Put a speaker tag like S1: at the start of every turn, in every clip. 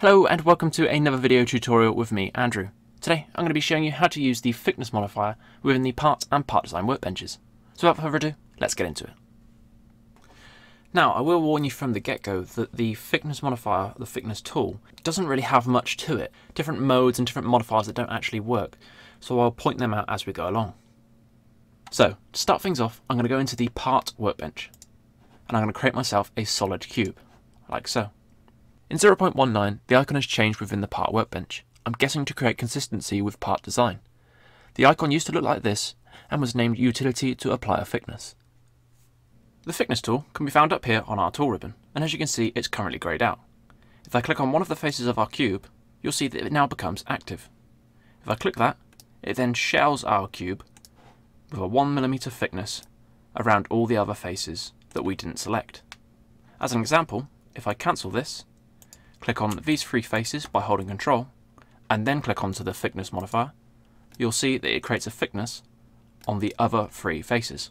S1: Hello and welcome to another video tutorial with me, Andrew. Today I'm going to be showing you how to use the thickness modifier within the part and part design workbenches. So without further ado, let's get into it. Now I will warn you from the get-go that the thickness modifier, the thickness tool, doesn't really have much to it. Different modes and different modifiers that don't actually work, so I'll point them out as we go along. So, to start things off, I'm going to go into the part workbench, and I'm going to create myself a solid cube, like so. In 0.19, the icon has changed within the part workbench. I'm guessing to create consistency with part design. The icon used to look like this, and was named utility to apply a thickness. The thickness tool can be found up here on our tool ribbon, and as you can see, it's currently greyed out. If I click on one of the faces of our cube, you'll see that it now becomes active. If I click that, it then shells our cube with a 1mm thickness around all the other faces that we didn't select. As an example, if I cancel this, click on these three faces by holding control, and then click onto the thickness modifier, you'll see that it creates a thickness on the other three faces.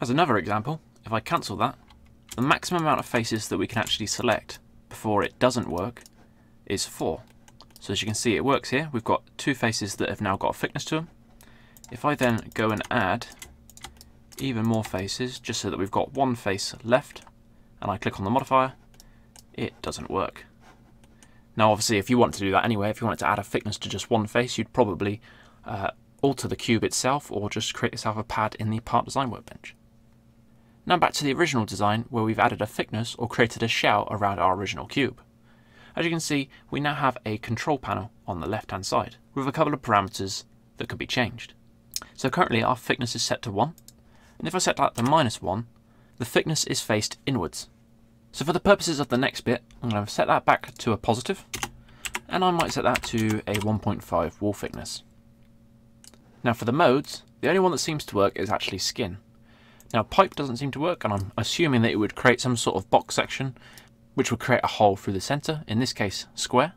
S1: As another example, if I cancel that, the maximum amount of faces that we can actually select before it doesn't work is 4. So as you can see it works here, we've got two faces that have now got a thickness to them. If I then go and add even more faces, just so that we've got one face left, and I click on the modifier, it doesn't work. Now obviously if you want to do that anyway, if you wanted to add a thickness to just one face, you'd probably uh, alter the cube itself or just create yourself a pad in the part design workbench. Now back to the original design where we've added a thickness or created a shell around our original cube. As you can see, we now have a control panel on the left hand side with a couple of parameters that can be changed. So currently our thickness is set to 1, and if I set that to minus 1, the thickness is faced inwards. So for the purposes of the next bit, I'm going to set that back to a positive, and I might set that to a 1.5 wall thickness. Now for the modes, the only one that seems to work is actually skin. Now pipe doesn't seem to work, and I'm assuming that it would create some sort of box section, which would create a hole through the center, in this case square.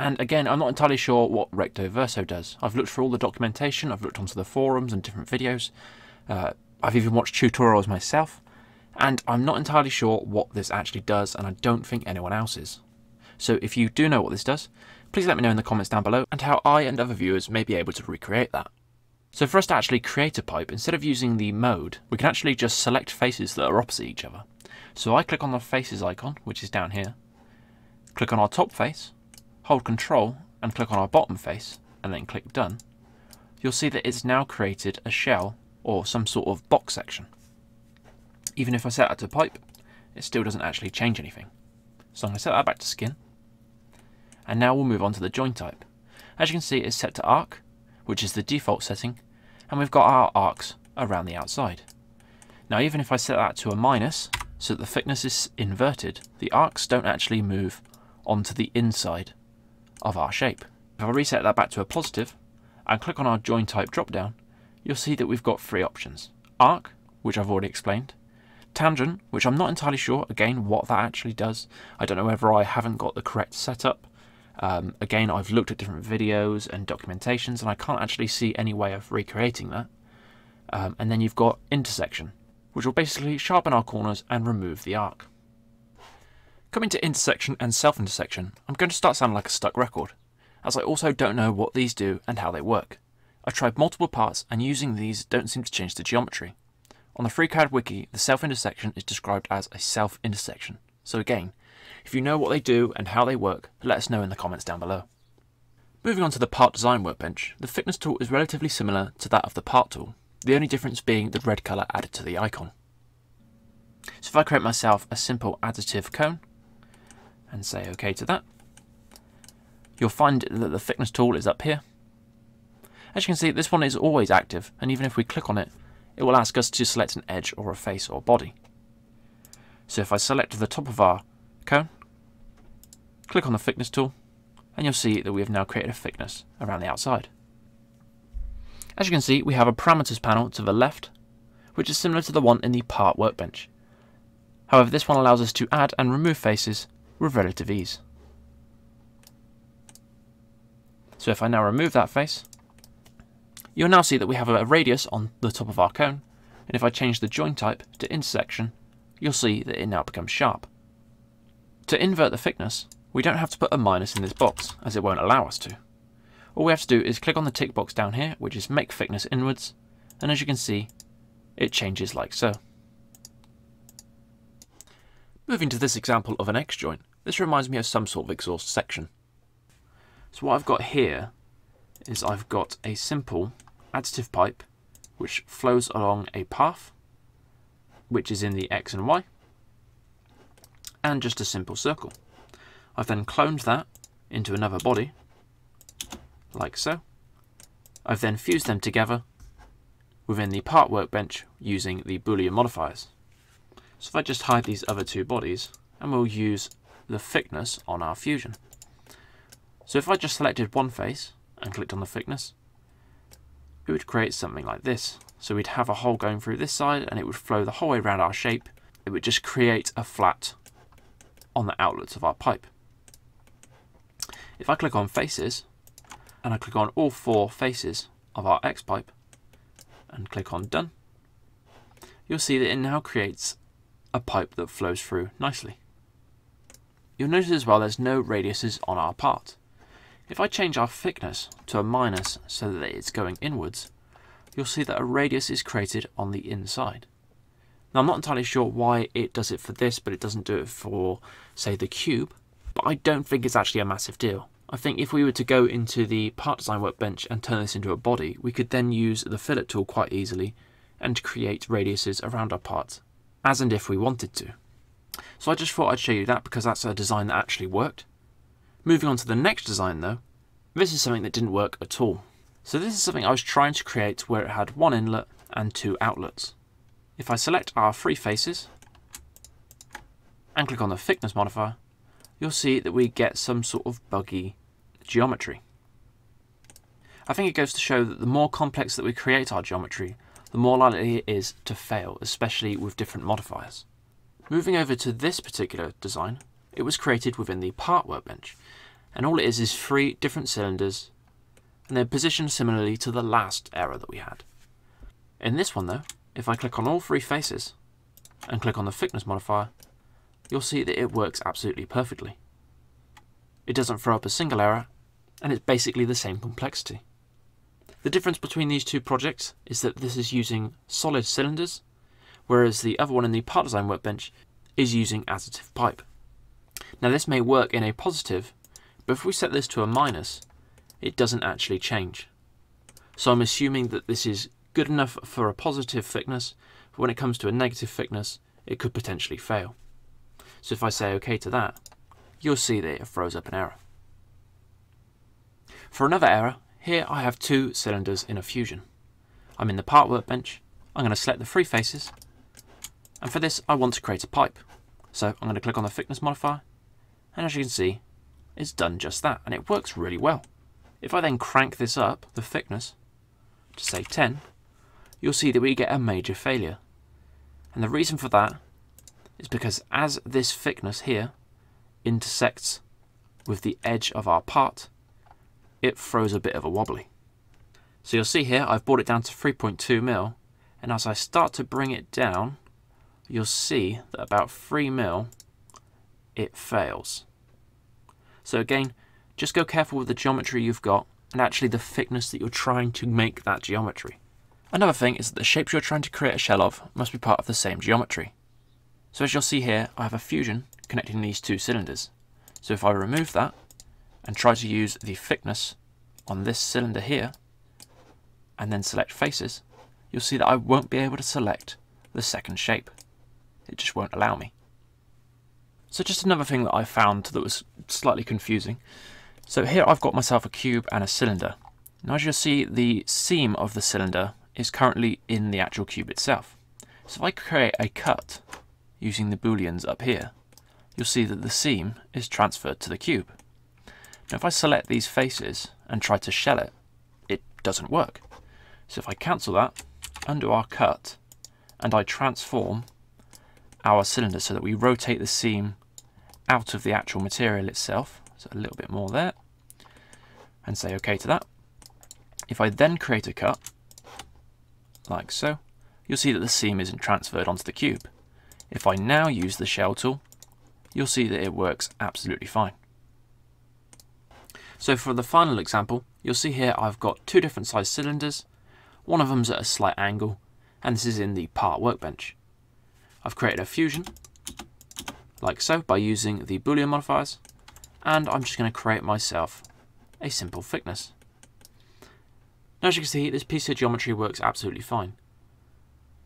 S1: And again, I'm not entirely sure what recto verso does. I've looked for all the documentation, I've looked onto the forums and different videos, uh, I've even watched tutorials myself, and I'm not entirely sure what this actually does and I don't think anyone else is. So if you do know what this does, please let me know in the comments down below and how I and other viewers may be able to recreate that. So for us to actually create a pipe, instead of using the mode, we can actually just select faces that are opposite each other. So I click on the faces icon, which is down here, click on our top face, hold control and click on our bottom face, and then click done. You'll see that it's now created a shell or some sort of box section. Even if I set that to pipe, it still doesn't actually change anything. So I'm going to set that back to skin. And now we'll move on to the join type. As you can see, it's set to arc, which is the default setting, and we've got our arcs around the outside. Now even if I set that to a minus, so that the thickness is inverted, the arcs don't actually move onto the inside of our shape. If I reset that back to a positive, and click on our join type dropdown, you'll see that we've got three options. Arc, which I've already explained, Tangent, which I'm not entirely sure, again, what that actually does. I don't know whether I haven't got the correct setup. Um, again, I've looked at different videos and documentations, and I can't actually see any way of recreating that. Um, and then you've got Intersection, which will basically sharpen our corners and remove the arc. Coming to intersection and self-intersection, I'm going to start sounding like a stuck record, as I also don't know what these do and how they work. I've tried multiple parts and using these don't seem to change the geometry. On the FreeCAD wiki, the self-intersection is described as a self-intersection. So again, if you know what they do and how they work, let us know in the comments down below. Moving on to the part design workbench, the thickness tool is relatively similar to that of the part tool, the only difference being the red colour added to the icon. So if I create myself a simple additive cone, and say OK to that, you'll find that the thickness tool is up here. As you can see, this one is always active, and even if we click on it, it will ask us to select an edge or a face or body. So if I select the top of our cone, click on the thickness tool, and you'll see that we have now created a thickness around the outside. As you can see, we have a parameters panel to the left, which is similar to the one in the part workbench. However, this one allows us to add and remove faces with relative ease. So if I now remove that face, You'll now see that we have a radius on the top of our cone, and if I change the join type to intersection, you'll see that it now becomes sharp. To invert the thickness, we don't have to put a minus in this box, as it won't allow us to. All we have to do is click on the tick box down here, which is make thickness inwards, and as you can see, it changes like so. Moving to this example of an X joint, this reminds me of some sort of exhaust section. So what I've got here is I've got a simple additive pipe which flows along a path which is in the X and Y and just a simple circle. I've then cloned that into another body like so. I've then fused them together within the part workbench using the Boolean modifiers. So if I just hide these other two bodies and we'll use the thickness on our fusion. So if I just selected one face and clicked on the thickness, it would create something like this. So we'd have a hole going through this side and it would flow the whole way around our shape. It would just create a flat on the outlets of our pipe. If I click on faces and I click on all four faces of our X pipe and click on done, you'll see that it now creates a pipe that flows through nicely. You'll notice as well there's no radiuses on our part. If I change our thickness to a minus so that it's going inwards, you'll see that a radius is created on the inside. Now I'm not entirely sure why it does it for this, but it doesn't do it for, say, the cube, but I don't think it's actually a massive deal. I think if we were to go into the part design workbench and turn this into a body, we could then use the fillet tool quite easily and create radiuses around our parts, as and if we wanted to. So I just thought I'd show you that because that's a design that actually worked. Moving on to the next design though, this is something that didn't work at all. So this is something I was trying to create where it had one inlet and two outlets. If I select our three faces and click on the thickness modifier, you'll see that we get some sort of buggy geometry. I think it goes to show that the more complex that we create our geometry, the more likely it is to fail, especially with different modifiers. Moving over to this particular design, it was created within the part workbench, and all it is is three different cylinders, and they're positioned similarly to the last error that we had. In this one though, if I click on all three faces, and click on the thickness modifier, you'll see that it works absolutely perfectly. It doesn't throw up a single error, and it's basically the same complexity. The difference between these two projects is that this is using solid cylinders, whereas the other one in the part design workbench is using additive pipe. Now this may work in a positive, but if we set this to a minus, it doesn't actually change. So I'm assuming that this is good enough for a positive thickness, but when it comes to a negative thickness, it could potentially fail. So if I say OK to that, you'll see that it throws up an error. For another error, here I have two cylinders in a fusion. I'm in the part workbench, I'm going to select the three faces, and for this I want to create a pipe. So I'm going to click on the thickness modifier, and as you can see, it's done just that, and it works really well. If I then crank this up, the thickness, to say 10, you'll see that we get a major failure. And the reason for that is because as this thickness here intersects with the edge of our part, it throws a bit of a wobbly. So you'll see here I've brought it down to 3.2 mil, and as I start to bring it down, you'll see that about 3 mil it fails. So again, just go careful with the geometry you've got and actually the thickness that you're trying to make that geometry. Another thing is that the shapes you're trying to create a shell of must be part of the same geometry. So as you'll see here, I have a fusion connecting these two cylinders. So if I remove that and try to use the thickness on this cylinder here, and then select faces, you'll see that I won't be able to select the second shape. It just won't allow me. So just another thing that I found that was slightly confusing. So here I've got myself a cube and a cylinder. Now as you'll see, the seam of the cylinder is currently in the actual cube itself. So if I create a cut using the booleans up here, you'll see that the seam is transferred to the cube. Now if I select these faces and try to shell it, it doesn't work. So if I cancel that, undo our cut, and I transform our cylinder so that we rotate the seam out of the actual material itself, so a little bit more there, and say OK to that. If I then create a cut, like so, you'll see that the seam isn't transferred onto the cube. If I now use the shell tool, you'll see that it works absolutely fine. So for the final example, you'll see here I've got two different size cylinders. One of them's at a slight angle, and this is in the part workbench. I've created a fusion, like so, by using the boolean modifiers, and I'm just going to create myself a simple thickness. Now as you can see, this piece of geometry works absolutely fine.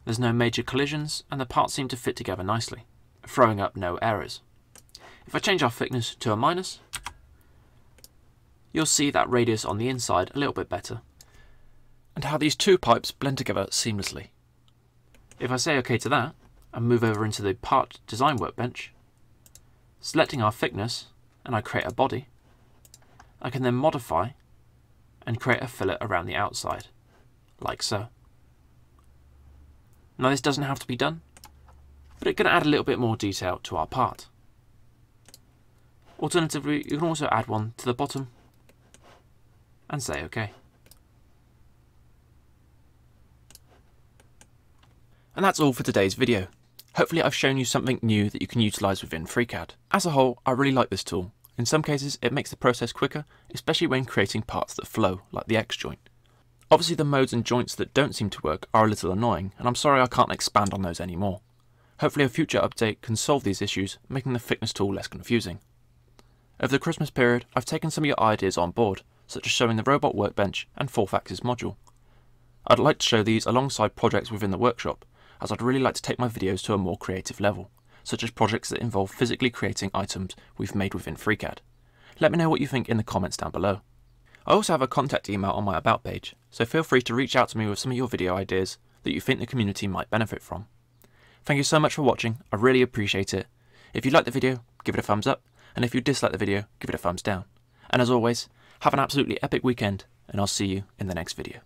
S1: There's no major collisions, and the parts seem to fit together nicely, throwing up no errors. If I change our thickness to a minus, you'll see that radius on the inside a little bit better, and how these two pipes blend together seamlessly. If I say OK to that, and move over into the part design workbench, selecting our thickness, and I create a body, I can then modify and create a fillet around the outside, like so. Now this doesn't have to be done, but it can add a little bit more detail to our part. Alternatively, you can also add one to the bottom and say OK. And that's all for today's video. Hopefully I've shown you something new that you can utilise within FreeCAD. As a whole, I really like this tool. In some cases, it makes the process quicker, especially when creating parts that flow, like the X-joint. Obviously the modes and joints that don't seem to work are a little annoying, and I'm sorry I can't expand on those anymore. Hopefully a future update can solve these issues, making the thickness tool less confusing. Over the Christmas period, I've taken some of your ideas on board, such as showing the robot workbench and fourth axis module. I'd like to show these alongside projects within the workshop, as I'd really like to take my videos to a more creative level, such as projects that involve physically creating items we've made within FreeCAD. Let me know what you think in the comments down below. I also have a contact email on my About page, so feel free to reach out to me with some of your video ideas that you think the community might benefit from. Thank you so much for watching, I really appreciate it. If you liked the video, give it a thumbs up, and if you dislike the video, give it a thumbs down. And as always, have an absolutely epic weekend, and I'll see you in the next video.